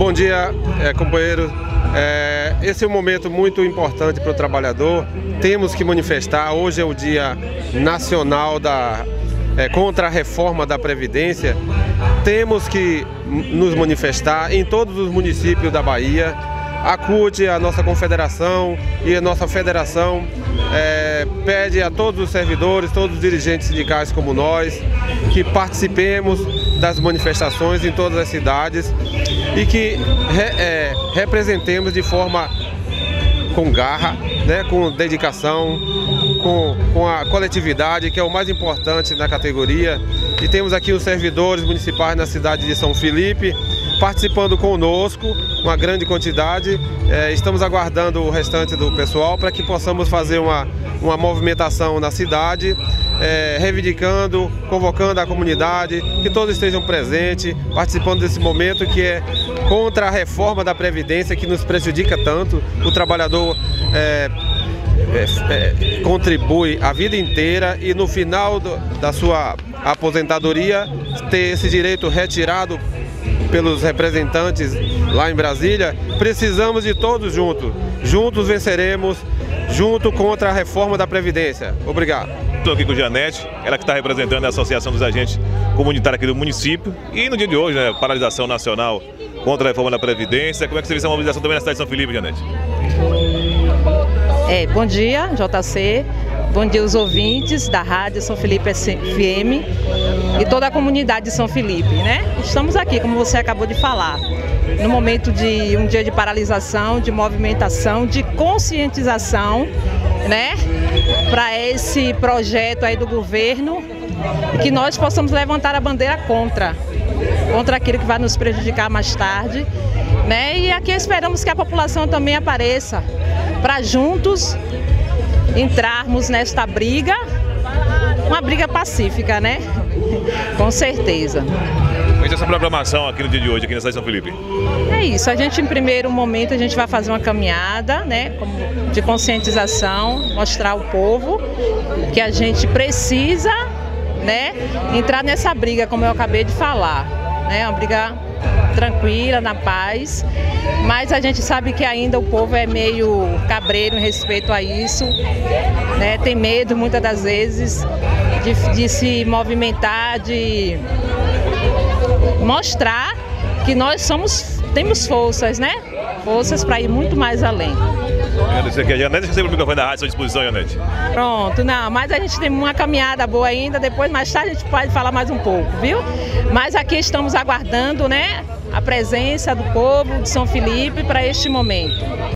Bom dia, é, companheiro. É, esse é um momento muito importante para o trabalhador. Temos que manifestar. Hoje é o Dia Nacional da, é, contra a reforma da Previdência. Temos que nos manifestar em todos os municípios da Bahia a CUT, a nossa confederação e a nossa federação é, pede a todos os servidores, todos os dirigentes sindicais como nós, que participemos das manifestações em todas as cidades e que re, é, representemos de forma com garra, né, com dedicação, com, com a coletividade, que é o mais importante na categoria. E temos aqui os servidores municipais na cidade de São Felipe, participando conosco, uma grande quantidade. É, estamos aguardando o restante do pessoal para que possamos fazer uma, uma movimentação na cidade, é, reivindicando, convocando a comunidade, que todos estejam presentes, participando desse momento que é contra a reforma da Previdência que nos prejudica tanto. O trabalhador é, é, é, contribui a vida inteira e no final do, da sua aposentadoria ter esse direito retirado pelos representantes lá em Brasília, precisamos de todos juntos. Juntos venceremos, junto contra a reforma da Previdência. Obrigado. Estou aqui com a Janete, ela que está representando a Associação dos Agentes Comunitários aqui do município. E no dia de hoje, né, paralisação nacional contra a reforma da Previdência. Como é que você vê essa mobilização também na cidade de São Felipe, Janete? É, bom dia, JC. Bom dia os ouvintes da Rádio São Felipe FM e toda a comunidade de São Felipe, né? Estamos aqui, como você acabou de falar, no momento de um dia de paralisação, de movimentação, de conscientização, né? Para esse projeto aí do governo, que nós possamos levantar a bandeira contra, contra aquilo que vai nos prejudicar mais tarde, né? E aqui esperamos que a população também apareça para juntos entrarmos nesta briga, uma briga pacífica, né? Com certeza. Mas essa programação aqui no dia de hoje, aqui na cidade de São Felipe? É isso, a gente em primeiro momento a gente vai fazer uma caminhada, né, de conscientização, mostrar ao povo que a gente precisa, né, entrar nessa briga, como eu acabei de falar, né, uma briga tranquila, na paz, mas a gente sabe que ainda o povo é meio cabreiro em respeito a isso, né? tem medo muitas das vezes de, de se movimentar, de mostrar que nós somos, temos forças, né? Forças para ir muito mais além. Agradecer aqui a Janete, recebe o microfone da rádio à sua disposição, Janete. Pronto, não, mas a gente tem uma caminhada boa ainda, depois mais tarde a gente pode falar mais um pouco, viu? Mas aqui estamos aguardando, né, a presença do povo de São Felipe para este momento.